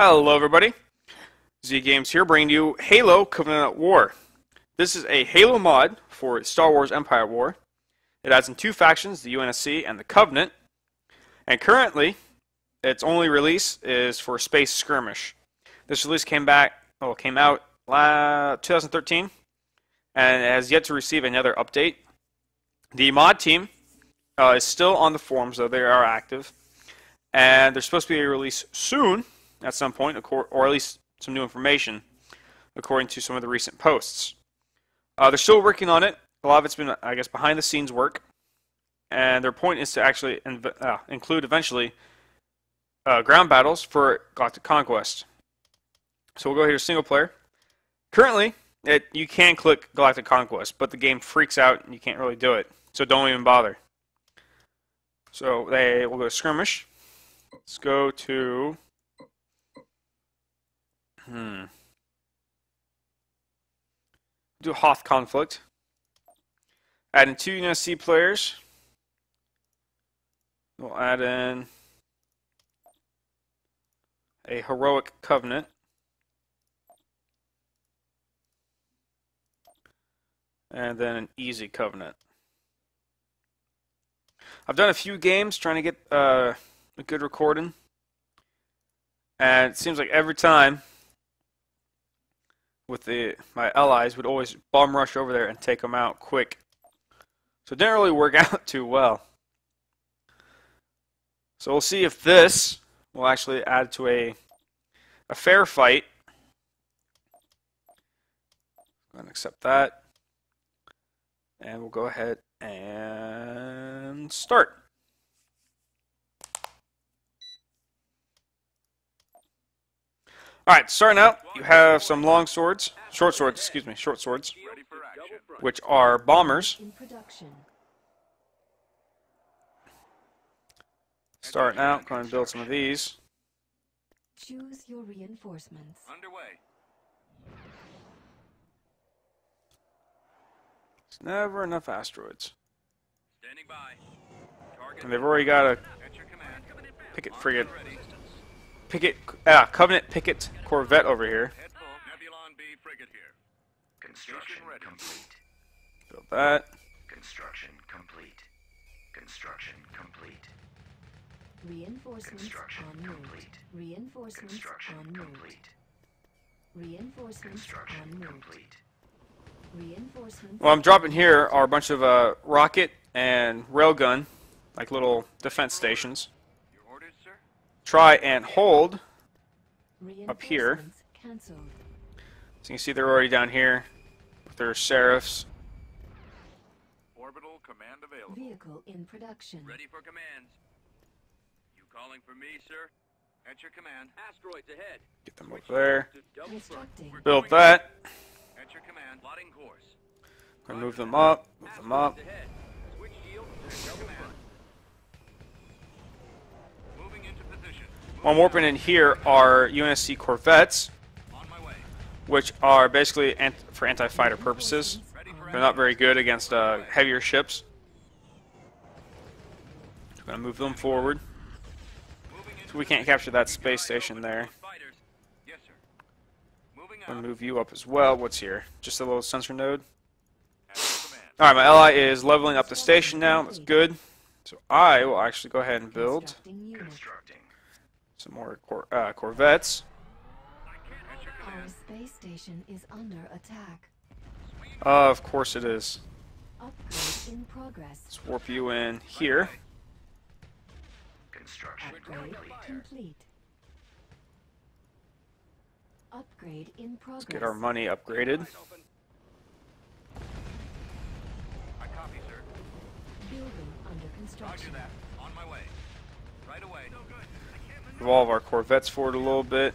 Hello, everybody. Z Games here, bringing you Halo Covenant at War. This is a Halo mod for Star Wars Empire War. It adds in two factions, the UNSC and the Covenant. And currently, its only release is for Space Skirmish. This release came back, well, came out 2013, and has yet to receive another update. The mod team uh, is still on the forums, though they are active, and there's supposed to be a release soon at some point, or at least some new information, according to some of the recent posts. Uh, they're still working on it. A lot of it's been, I guess, behind the scenes work, and their point is to actually inv- uh, include eventually uh, ground battles for Galactic Conquest. So we'll go here to single player. Currently, it, you can click Galactic Conquest, but the game freaks out and you can't really do it. So don't even bother. So they will go to skirmish. Let's go to hmm. Do Hoth conflict. Add in two UNSC players. We'll add in a heroic covenant. And then an easy covenant. I've done a few games trying to get uh, a good recording. And it seems like every time with the my allies would always bomb rush over there and take them out quick. So it didn't really work out too well. So we'll see if this will actually add to a a fair fight. Go and accept that. And we'll go ahead and start. Alright, starting out, you have some long swords, short swords, excuse me, short swords, which are bombers. Starting out, going to build some of these. Choose your reinforcements. Underway. It's never enough asteroids. Standing by. Target. And they've already got a At your command. picket frigate, ready. Picket, ah, Covenant picket corvette over here. Head full. Nebulon B frigate here. Construction complete. Build that. Construction complete. Construction complete. Reinforcements Construction en route. complete. Reinforcements Construction en route. complete. Reinforcements Construction en route. complete. Reinforcements. What I'm dropping here are a bunch of uh, rocket and railgun, like little defense stations. Your orders, sir? Try and hold. up here. Reinforcements Cancelled. So you can see they're already down here with their seraphs. Orbital command available. Vehicle in production. Ready for commands. You calling for me, sir? At your command. Asteroids ahead. Get them over there. To double. Constructing. Build that. At your command. Plotting course. Gonna move them up. Move them up. Asteroids ahead. Switch shield. Double front. Moving into I'm warping in here are UNSC corvettes, which are basically ant for anti-fighter purposes. They're not very good against uh, heavier ships. I'm Gonna move them forward. So we can't capture that space station there. Moving Gonna move you up as well. What's here? Just a little sensor node. Alright, my ally is leveling up the station now. That's good. So I will actually go ahead and build Constructing. Some more cor uh, corvettes. Our space station is under attack. Uh, of course it is. Upgrade in progress. Let's warp you in here. Construction Upgrade complete. complete. Upgrade in progress. Get our money upgraded. I copy, sir. Building under Roger that. On my way. Right away. No good. I Move all of our corvettes forward a little bit.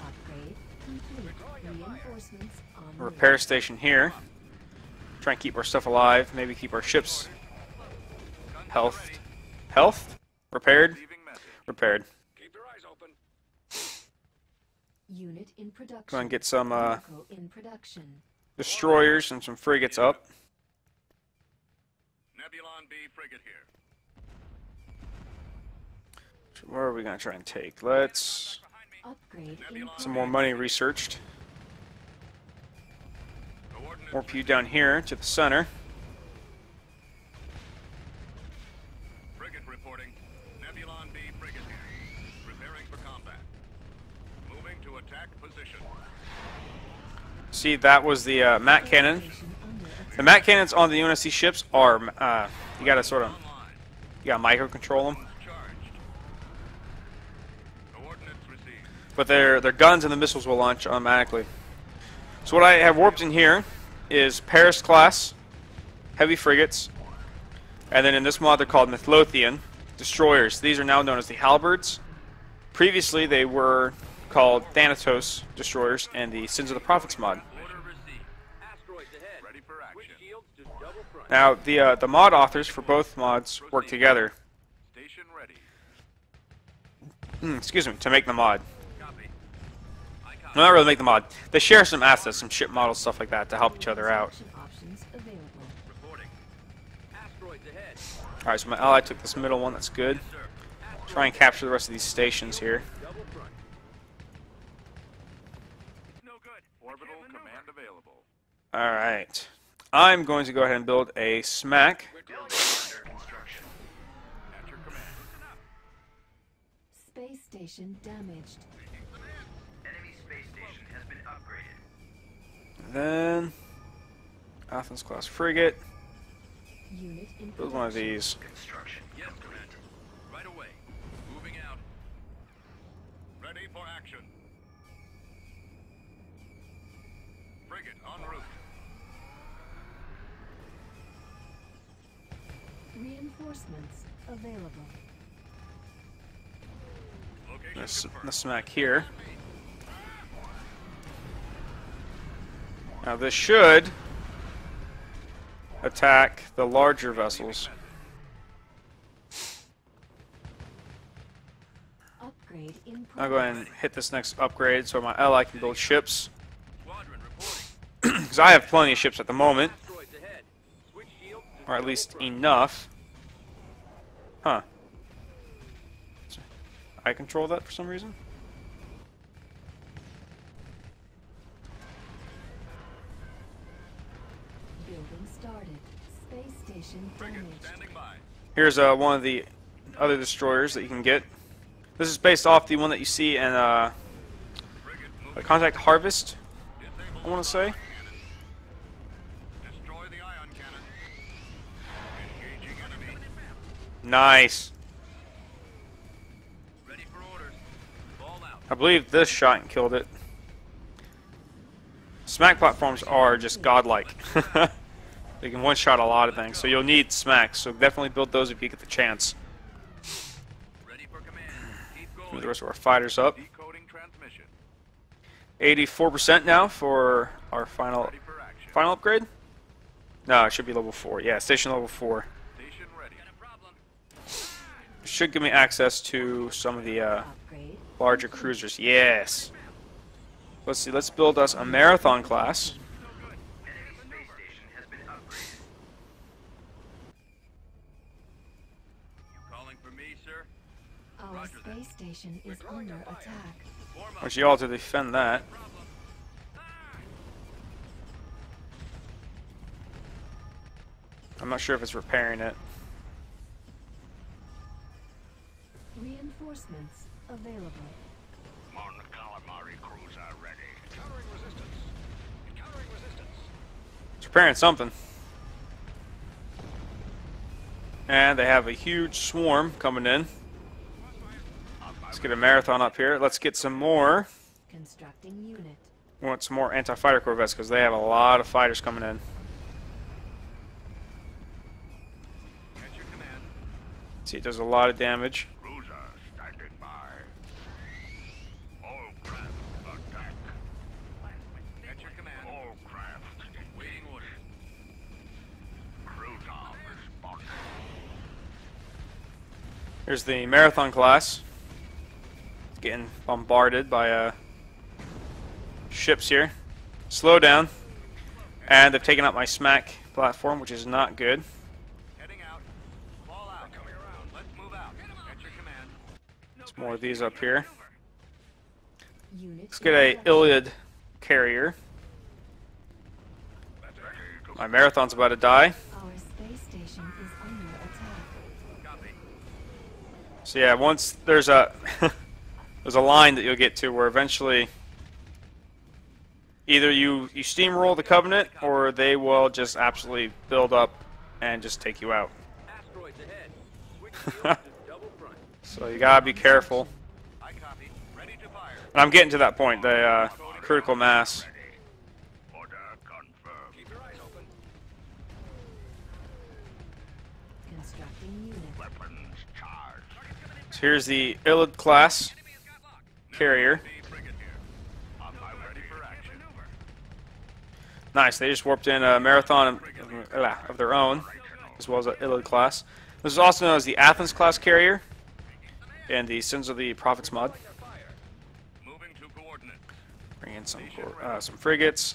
Upgrade complete. Reinforcements on route. Repair station here. Try and keep our stuff alive. Maybe keep our ships health. Health? Repaired? Repaired. Keep your eyes open. Unit in production. Go and get some uh, in production. destroyers and some frigates up. Nebulon B frigate here. Where are we gonna try and take? Let's Upgrade some more money researched. Coordinates Warp you down here to the center. frigate reporting. Nebulon B frigate here. Preparing for combat. Moving to attack position. See, that was the uh, Mac cannon. station under attack. The Mac cannons on the UNSC ships are, uh, you gotta sort of, you gotta microcontrol them. But their their guns and the missiles will launch automatically. So what I have warped in here is Paris class heavy frigates, and then in this mod they're called Midlothian destroyers. These are now known as the Halberds. Previously they were called Thanatos destroyers and the Sins of the Prophets mod. Now the uh, the mod authors for both mods work together. Hmm, excuse me, to make the mod. No, not really make the mod. They share some assets, some ship models, stuff like that, to help each other out. Construction options available. Reporting. Asteroids ahead. All right, so my ally took this middle one. That's good. Try and capture the rest of these stations here. double front. No good. Orbital command available. All right. I'm going to go ahead and build a smack. Space station damaged. Then Athens class frigate. Build one of these. Yes, Right away. Moving out. Ready for action. Frigate en route. Reinforcements available. Location This confirmed. the smack here. Now this should attack the larger vessels. I'll go ahead and hit this next upgrade so my ally can build ships. Because I have plenty of ships at the moment, Asteroids ahead. Switch shields to or at least enough. Huh. I control that for some reason? Station damaged. Here's uh, one of the other destroyers that you can get. This is based off the one that you see in uh, Frigate the moving. Contact Harvest, I want to say. cannon. Destroy the ion cannon. Engaging enemy. Nice. Ready for orders. Ball out. I believe this shot killed it. Smack platforms are just godlike. they can one-shot a lot of things, so you'll need smacks. So definitely build those if you get the chance. Ready for. Keep Move going. the rest of our fighters up. 84% now for our final for final upgrade. No, it should be level four. Yeah, station level four. Station ready. Got a problem. Should give me access to some of the uh, larger cruisers. Yes. Let's see. Let's build us a marathon class. Enemy space station has been upgraded. You calling for me, sir? Our Roger that. space station is under attack. Form I want you all to defend that. I'm not sure if it's repairing it. Reinforcements available. Mon calamari cruiser ready. Encountering resistance. Encountering resistance. It's repairing something. And they have a huge swarm coming in. Let's get a marathon up here. Let's get some more. Constructing unit. We want some more anti-fighter corvettes because they have a lot of fighters coming in. At your command. See, it does a lot of damage. Cruiser standing by. All craft attack. At your command. All craft waiting orders. Cruiser responding. Here's the marathon class. It's getting bombarded by uh, ships here. Slow down. And they've taken out my smack platform, which is not good. Heading out. Fall out. Coming around. Let's move out. At your command. More of these up here. Let's get a Iliad carrier. My marathon's about to die. Our space station is under attack. Copy. So yeah, once there's a there's a line that you'll get to where eventually either you you steamroll the Covenant or they will just absolutely build up and just take you out. Asteroids ahead. Switch field to double front. So you gotta be careful. I copy. Ready to fire. And I'm getting to that point, the uh, critical mass. Order confirmed. Keep your eyes open. Constructing unit. Weapons charged. So here's the Iliad class carrier. Nice. They just warped in a marathon of, uh, their own, as well as an Iliad class. This is also known as the Athens class carrier, and the Sins of the Prophets mod. Bring in some uh, some frigates.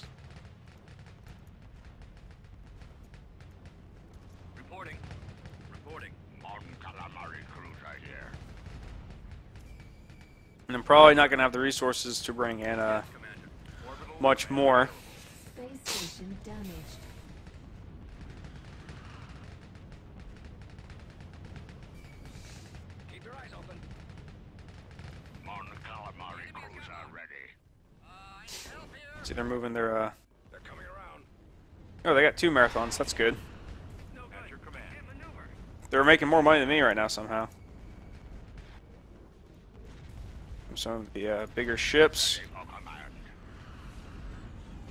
And I'm probably not going to have the resources to bring in uh, much more. Space station damaged. Keep your eyes open. On calamari cruiser ready. See, they're moving their. Uh... They're coming around. Oh, they got two marathons. That's good. No At your command. Maneuver. They're making more money than me right now somehow. Some of the uh, bigger ships.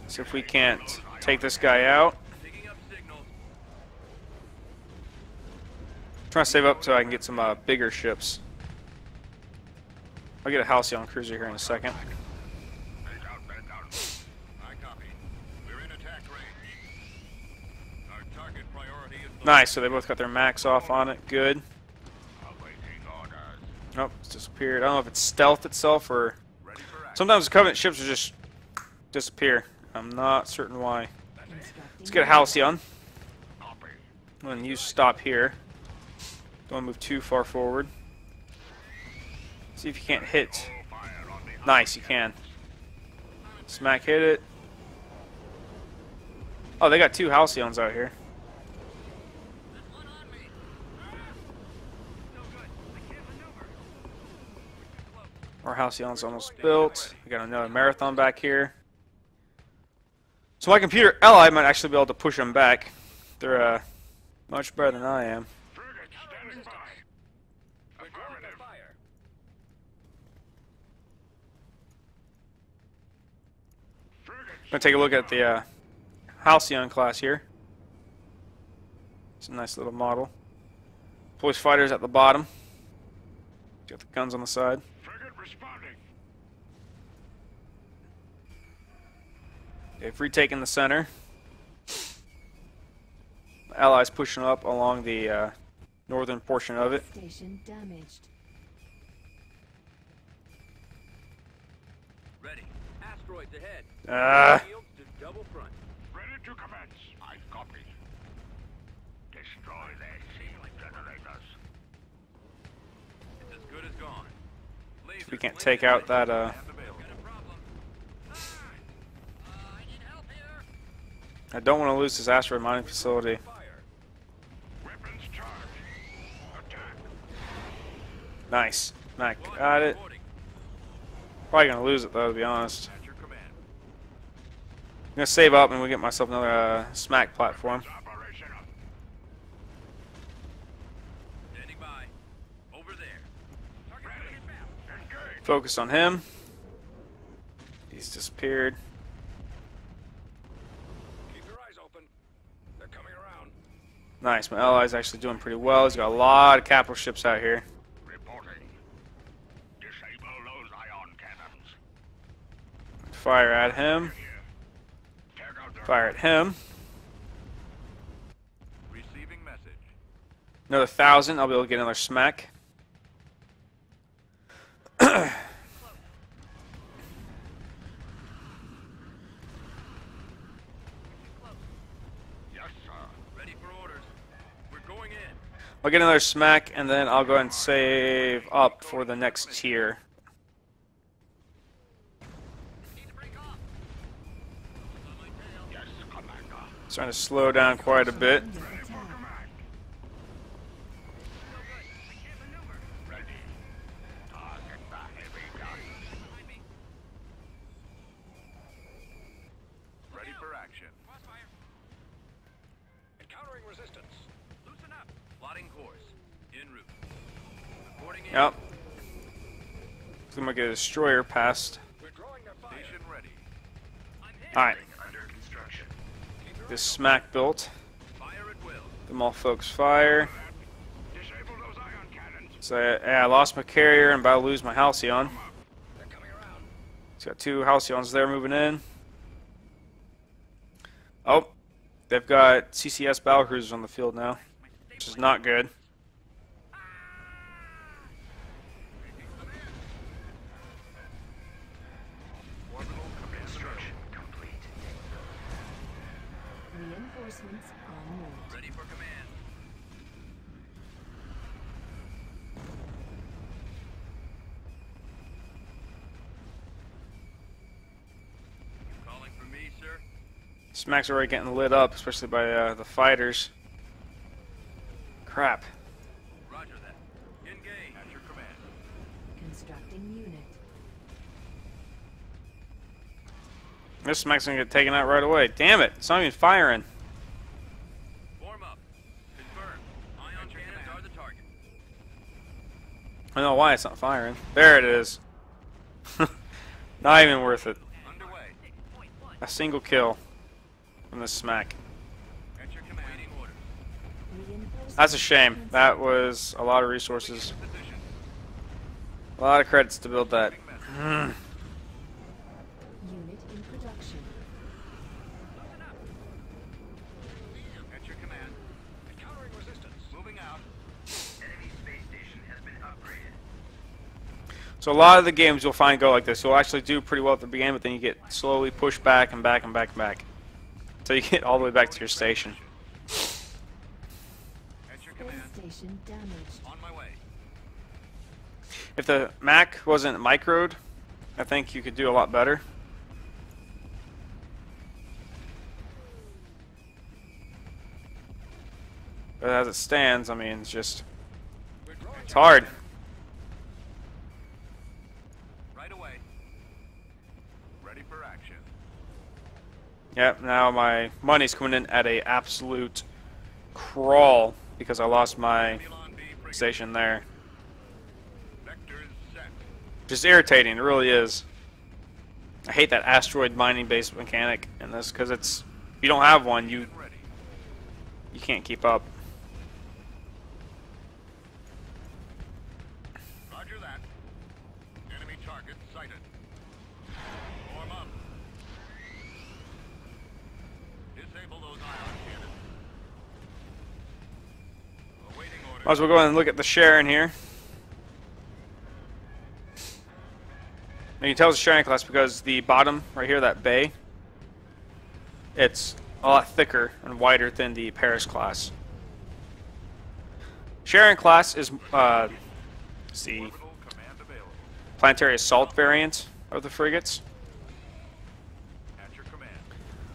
See if we can't take this guy out. Signals. trying to save up so I can get some uh, bigger ships. I'll get a Halcyon cruiser here in a second. Nice, so they both got their max off on it. Good. Oh, it's disappeared. I don't know if it's stealth itself or sometimes Covenant ships will just disappear. I'm not certain why. Let's get a Halcyon. And you stop here. Don't move too far forward. See if you can't hit. Nice, you can. Smack hit it. Oh, they got two Halcyons out here. Our Halcyon's almost built. We got another Marathon back here. So my computer ally might actually be able to push them back. They're uh, much better than I am. Frigate Gonna take a look at the uh, Halcyon class here. It's a nice little model. Voice fighters at the bottom. Got the guns on the side. frigate responding. They've retaken the center. Allies pushing up along the uh, northern portion of it. Station damaged. Ready. Asteroids ahead. Ah. Field to double front. Ready to commence. I copy. Destroy their shield generators. It's as good as gone. We can't take out that. Uh, Got a problem. I don't want to lose this asteroid mining facility. Nice. Mac got it. Probably gonna lose it though, to be honest. I'm gonna save up and we get myself another uh, smack platform. Focus on him. He's disappeared. Keep your eyes open. They're coming around. Nice. My ally's actually doing pretty well. He's got a lot of capital ships out here. Reporting. Disable those ion cannons. Fire at him. Take out their Fire at him. Receiving message. Another thousand. I'll be able to get another smack. I'll get another smack, and then I'll go and save up for the next tier. Starting to slow down quite a bit. Destroyer past. Alright, this smack built. Fire at will. Them all folks fire. So yeah, I lost my carrier and about to lose my Halcyon. He's got two Halcyons there moving in. Oh, they've got CCS battle cruisers on the field now, which is not good. Smack's already getting lit up, especially by uh, the fighters. Crap. Roger that. Engage. At your command. Constructing unit. This Smack's gonna get taken out right away. Damn it! It's not even firing. Form up. Confirm. Ion cannons are the target. I don't know why it's not firing. There it is. not even worth it. Underway. A single kill from this Smack. At your command. Waiting orders. Reinforcements. That's a shame. That was a lot of resources. A lot of credits to build that. Hmm. Unit in production. At your command. Encountering resistance. Moving out. Enemy space station has been upgraded. So a lot of the games you'll find go like this. You'll actually do pretty well at the beginning, but then you get slowly pushed back and back and back and back. So you get all the way back to your station. At your command. station damaged. On my way. If the Mac wasn't microed, I think you could do a lot better. But as it stands, I mean, it's just, it's hard. Yep, now my money's coming in at a absolute crawl because I lost my station there. Just irritating, it really is. I hate that asteroid mining based mechanic in this because it's you don't have one, you you can't keep up. Might as well go and look at the Charon here. Now You can tell it's a Charon class because the bottom right here, that bay, it's a lot thicker and wider than the Paris class. Charon class is uh, available. planetary assault variant of the frigates.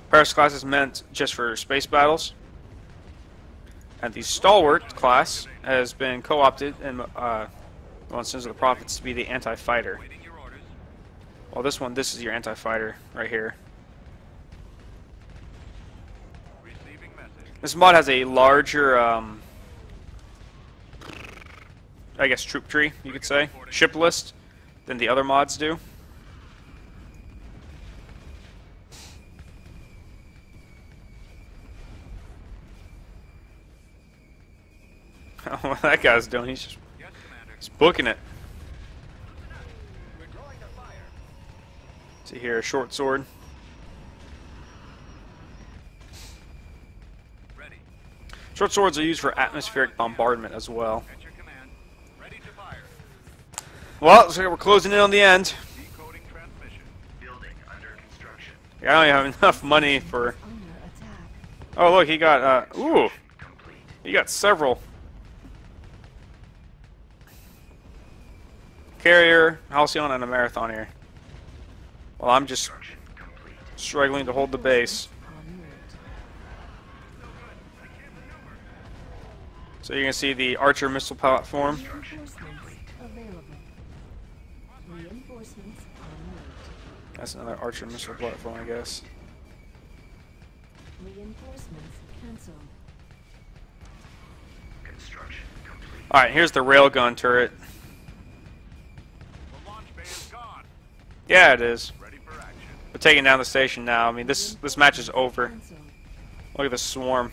Paris class is meant just for space battles. And the Stalwart class has been co-opted in uh, well, Sins of the Prophets to be the anti-fighter. Well, this one, this is your anti-fighter right here. This mod has a larger, um, I guess, troop tree, you could say, ship list than the other mods do. what that guy's doing, he's just Yes, he's booking it. We're drawing their fire. See here, a short sword. Ready. Short swords are used for atmospheric bombardment as well. At your command. Ready to fire. Well, like we're closing in on the end. Decoding transmission. Building under construction. I don't have enough money for. Oh, look, he got. Uh, ooh, he got several carrier, Halcyon, and a Marathon here. Well, I'm just struggling to hold the base. So you can see the Archer missile platform. That's another Archer missile platform, I guess. Reinforcements. Construction complete. Alright, here's the railgun turret. Yeah, it is. We're taking down the station now. I mean, this this match is over. Look at the swarm.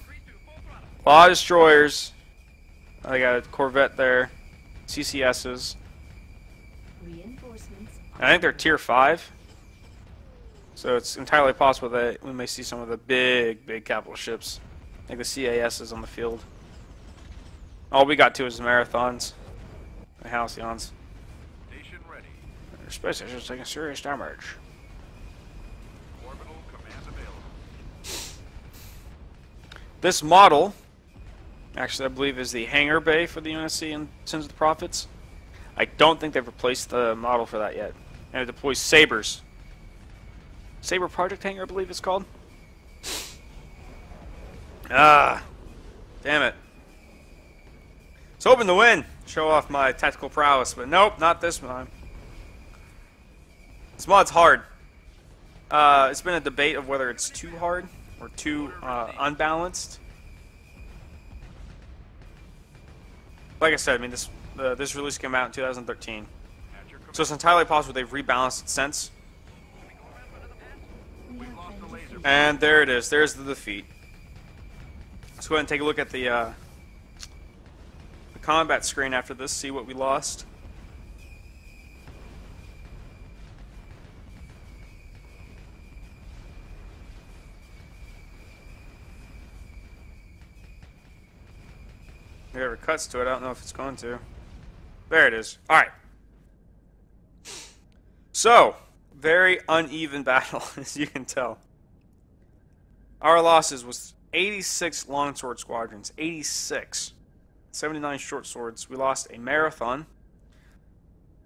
A lot of destroyers. I got a Corvette there. CCSs. I think they're tier 5. So it's entirely possible that we may see some of the big, big capital ships. Like the CASs on the field. All we got too is marathons. The halcyons. Their space station's taking serious damage. Orbital command available. This model, actually, I believe, is the hangar bay for the UNSC and Sins of the Prophets. I don't think they've replaced the model for that yet. And it deploys Sabres. Sabre Project Hangar, I believe it's called. Ah, damn it. Was hoping to win, show off my tactical prowess, but nope, not this time. This mod's hard. Uh, it's been a debate of whether it's too hard or too uh, unbalanced. Like I said, I mean this uh, this release came out in 2013, At your command. so it's entirely possible they've rebalanced it since. And there it is. There's the defeat. Let's go ahead and take a look at the uh, the combat screen after this. See what we lost. Ever cuts to it, I don't know if it's going to. There it is. All right. So, very uneven battle, as you can tell. Our losses was 86 longsword squadrons, 86. 79 short swords. We lost a marathon,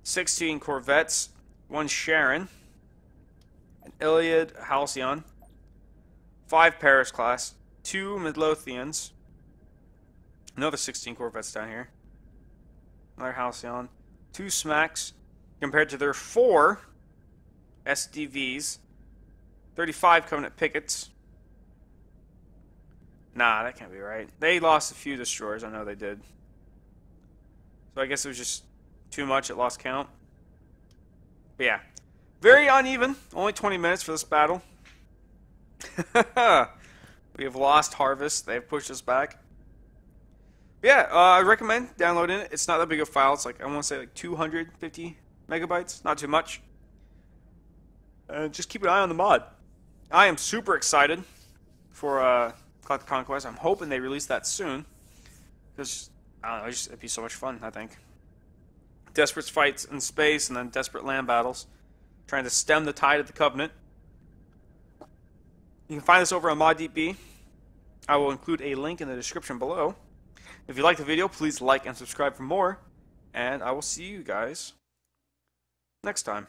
16 corvettes, one Charon, an Iliad Halcyon, five Paris class, two Midlothians, another 16 corvettes down here, another Halcyon, two Smacks, compared to their four SDVs, 35 Covenant pickets. Nah, that can't be right. They lost a few destroyers. I know they did. So I guess it was just too much. It lost count. But yeah, very uneven. Only 20 minutes for this battle. we have lost Harvest. They have pushed us back. Yeah, uh, I recommend downloading it. It's not that big of a file. It's like I want to say like 250 megabytes. Not too much. Uh, just keep an eye on the mod. I am super excited for uh, Galactic Conquest. I'm hoping they release that soon. Because, I don't know, just, it'd be so much fun, I think. Desperate fights in space and then desperate land battles. Trying to stem the tide of the Covenant. You can find this over on ModDB. I will include a link in the description below. If you liked the video, please like and subscribe for more. And I will see you guys next time.